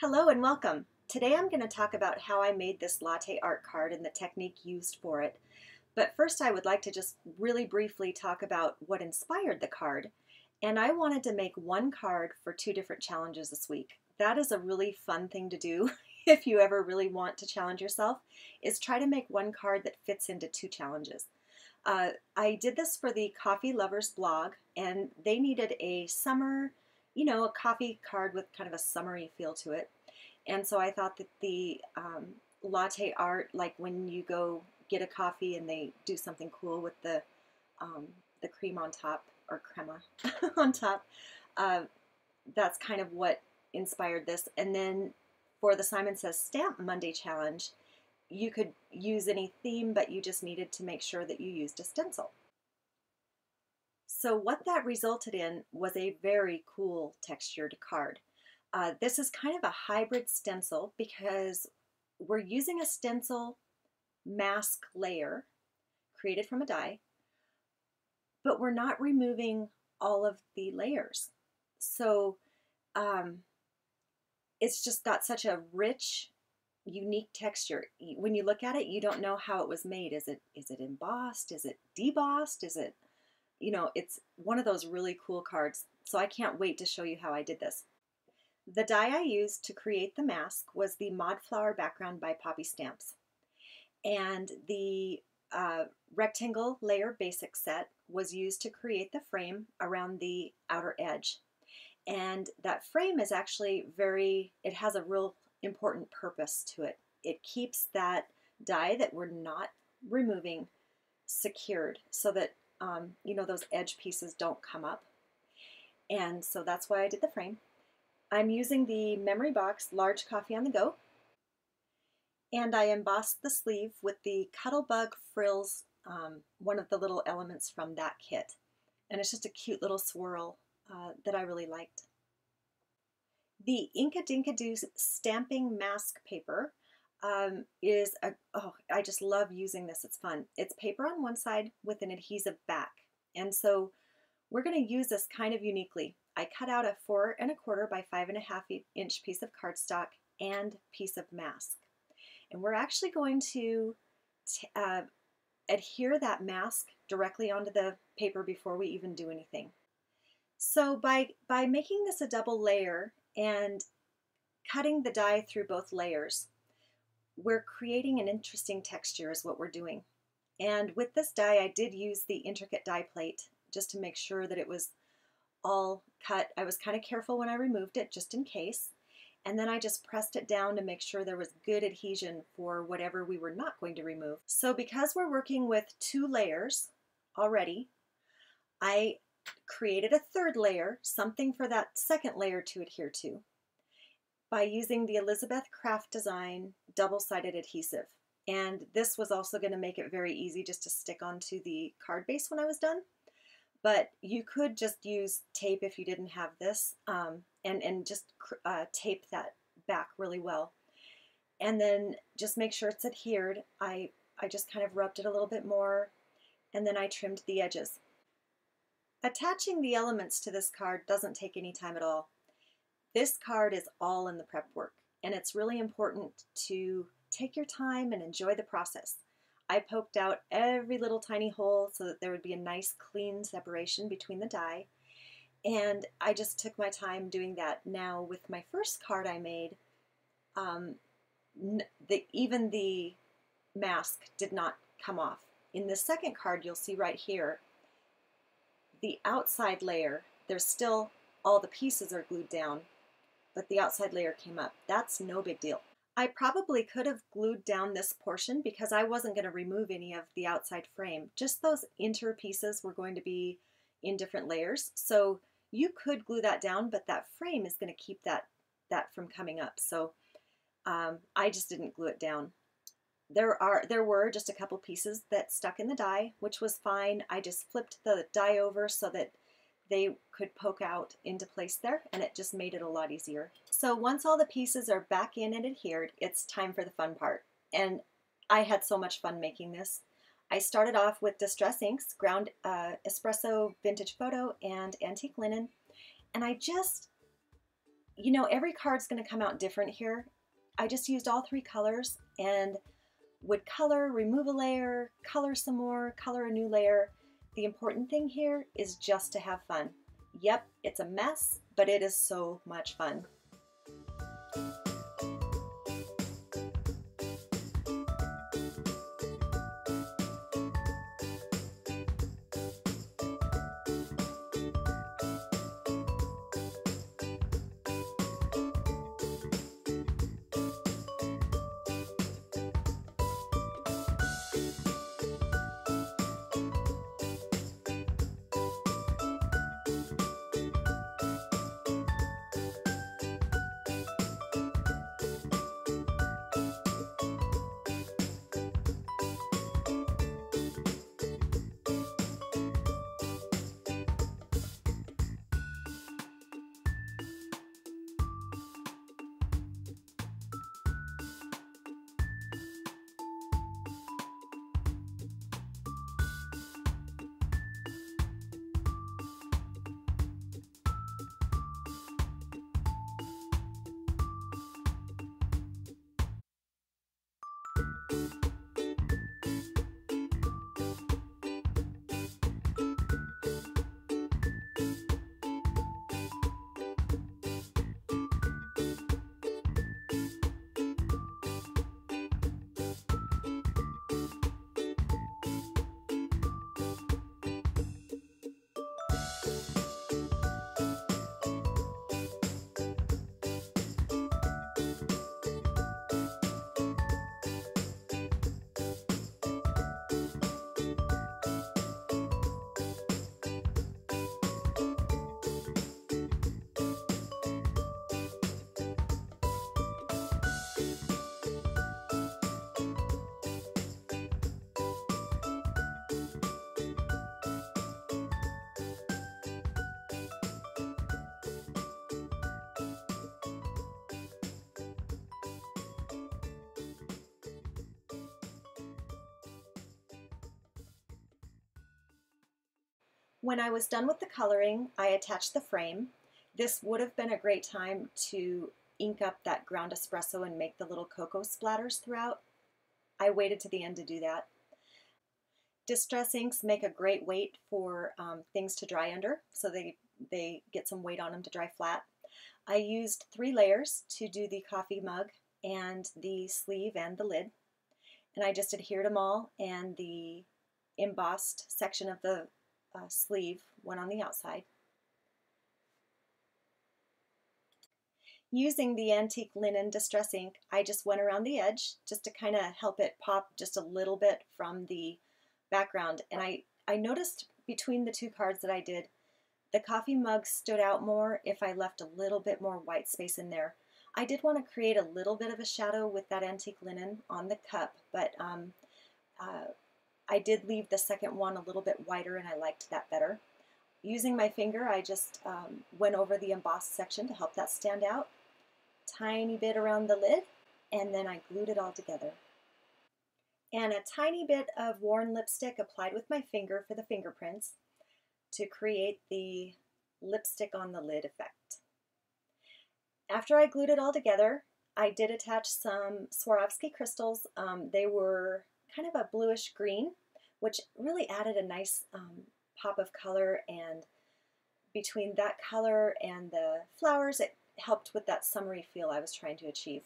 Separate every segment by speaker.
Speaker 1: Hello and welcome. Today I'm going to talk about how I made this latte art card and the technique used for it. But first I would like to just really briefly talk about what inspired the card. And I wanted to make one card for two different challenges this week. That is a really fun thing to do if you ever really want to challenge yourself, is try to make one card that fits into two challenges. Uh, I did this for the Coffee Lovers blog, and they needed a summer, you know, a coffee card with kind of a summery feel to it. And so I thought that the um, latte art, like when you go get a coffee and they do something cool with the um, the cream on top or crema on top, uh, that's kind of what inspired this. And then for the Simon Says Stamp Monday Challenge, you could use any theme, but you just needed to make sure that you used a stencil. So what that resulted in was a very cool textured card. Uh, this is kind of a hybrid stencil because we're using a stencil mask layer created from a die, but we're not removing all of the layers. So um, it's just got such a rich, unique texture. When you look at it, you don't know how it was made. Is it is it embossed? Is it debossed? Is it, you know, it's one of those really cool cards. So I can't wait to show you how I did this. The die I used to create the mask was the Mod Flower background by Poppystamps. And the uh, rectangle layer basic set was used to create the frame around the outer edge. And that frame is actually very, it has a real important purpose to it. It keeps that die that we're not removing secured so that, um, you know, those edge pieces don't come up. And so that's why I did the frame. I'm using the Memory Box Large Coffee on the Go. And I embossed the sleeve with the Cuttlebug Frills, um, one of the little elements from that kit. And it's just a cute little swirl uh, that I really liked. The Inka Inkadinkado stamping mask paper um, is a, oh, I just love using this. It's fun. It's paper on one side with an adhesive back. And so we're going to use this kind of uniquely. I cut out a four and a quarter by five and a half inch piece of cardstock and piece of mask. And we're actually going to uh, adhere that mask directly onto the paper before we even do anything. So by, by making this a double layer and cutting the die through both layers, we're creating an interesting texture is what we're doing. And with this die, I did use the intricate die plate just to make sure that it was all cut. I was kind of careful when I removed it just in case. And then I just pressed it down to make sure there was good adhesion for whatever we were not going to remove. So because we're working with two layers already, I created a third layer, something for that second layer to adhere to, by using the Elizabeth Craft Design double-sided adhesive. And this was also going to make it very easy just to stick onto the card base when I was done but you could just use tape if you didn't have this um, and, and just uh, tape that back really well. And then just make sure it's adhered. I, I just kind of rubbed it a little bit more and then I trimmed the edges. Attaching the elements to this card doesn't take any time at all. This card is all in the prep work and it's really important to take your time and enjoy the process. I poked out every little tiny hole so that there would be a nice clean separation between the die. And I just took my time doing that. Now with my first card I made, um, the, even the mask did not come off. In the second card you'll see right here, the outside layer, there's still, all the pieces are glued down, but the outside layer came up. That's no big deal. I probably could have glued down this portion because I wasn't going to remove any of the outside frame. Just those inter pieces were going to be in different layers. So you could glue that down, but that frame is going to keep that, that from coming up. So um, I just didn't glue it down. There are there were just a couple pieces that stuck in the die, which was fine. I just flipped the die over so that they could poke out into place there and it just made it a lot easier. So once all the pieces are back in and adhered, it's time for the fun part. And I had so much fun making this. I started off with Distress Inks, Ground uh, Espresso Vintage Photo, and Antique Linen. And I just you know, every card's going to come out different here. I just used all three colors and would color, remove a layer, color some more, color a new layer. The important thing here is just to have fun. Yep, it's a mess, but it is so much fun. When I was done with the coloring, I attached the frame. This would have been a great time to ink up that ground espresso and make the little cocoa splatters throughout. I waited to the end to do that. Distress inks make a great weight for um, things to dry under, so they, they get some weight on them to dry flat. I used three layers to do the coffee mug and the sleeve and the lid. And I just adhered them all and the embossed section of the uh, sleeve, one on the outside. Using the antique linen distress ink, I just went around the edge just to kind of help it pop just a little bit from the background. And I, I noticed between the two cards that I did, the coffee mug stood out more if I left a little bit more white space in there. I did want to create a little bit of a shadow with that antique linen on the cup, but um, uh, I did leave the second one a little bit wider and I liked that better. Using my finger, I just um, went over the embossed section to help that stand out. Tiny bit around the lid, and then I glued it all together. And a tiny bit of worn lipstick applied with my finger for the fingerprints to create the lipstick on the lid effect. After I glued it all together, I did attach some Swarovski crystals. Um, they were kind of a bluish green, which really added a nice um, pop of color. And between that color and the flowers, it helped with that summery feel I was trying to achieve.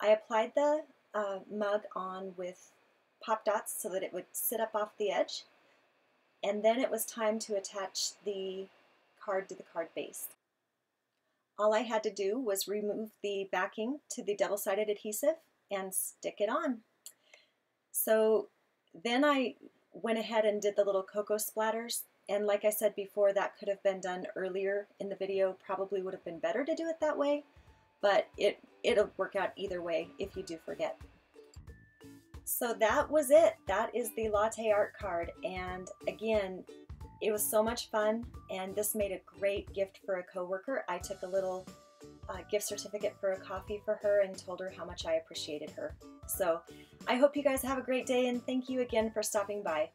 Speaker 1: I applied the uh, mug on with pop dots so that it would sit up off the edge. And then it was time to attach the card to the card base. All I had to do was remove the backing to the double-sided adhesive and stick it on. So then I went ahead and did the little cocoa splatters. And like I said before, that could have been done earlier in the video. Probably would have been better to do it that way, but it, it'll work out either way if you do forget. So that was it. That is the latte art card. And again, it was so much fun. And this made a great gift for a coworker. I took a little uh, gift certificate for a coffee for her and told her how much I appreciated her. So I hope you guys have a great day and thank you again for stopping by.